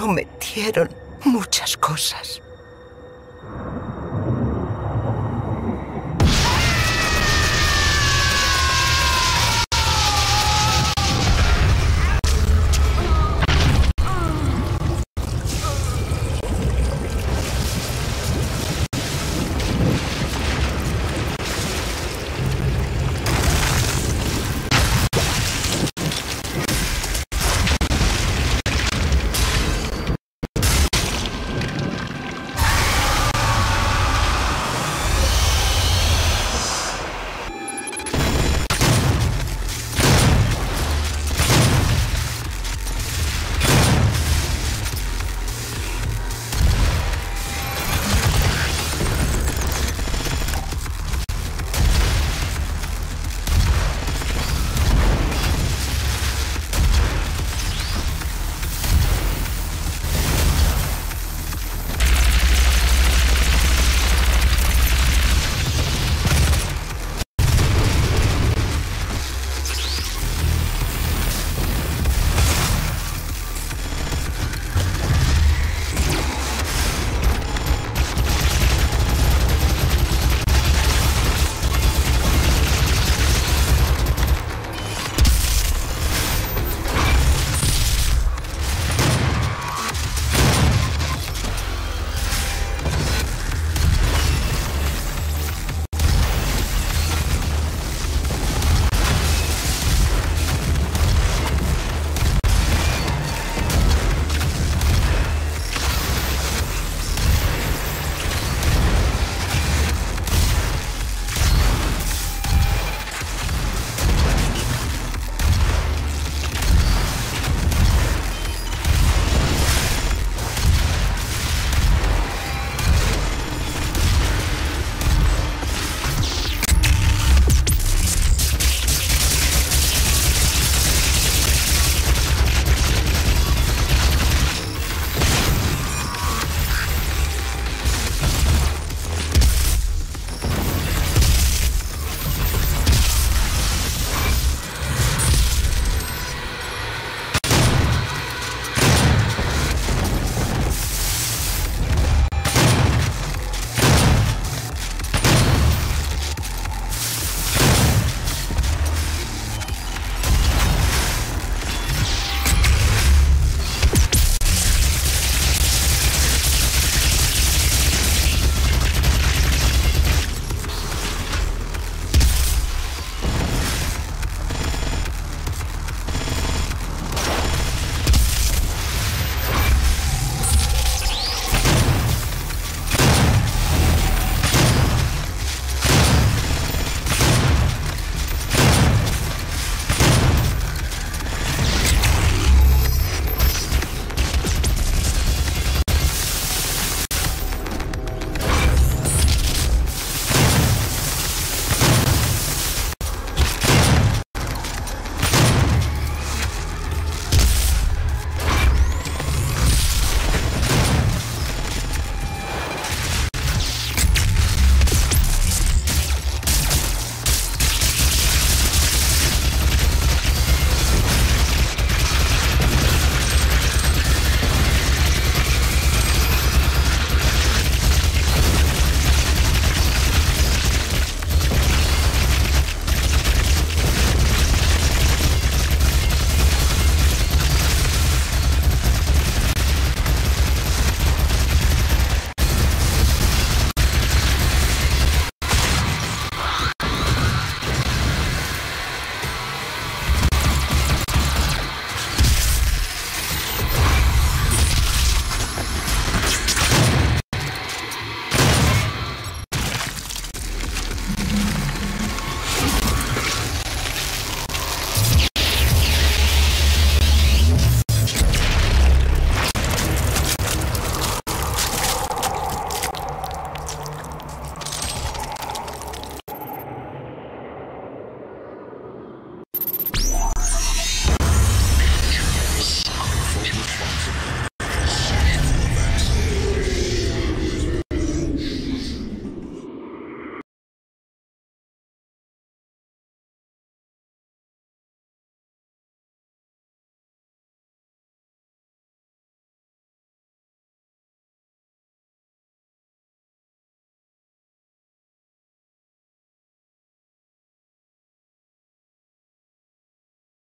prometieron muchas cosas.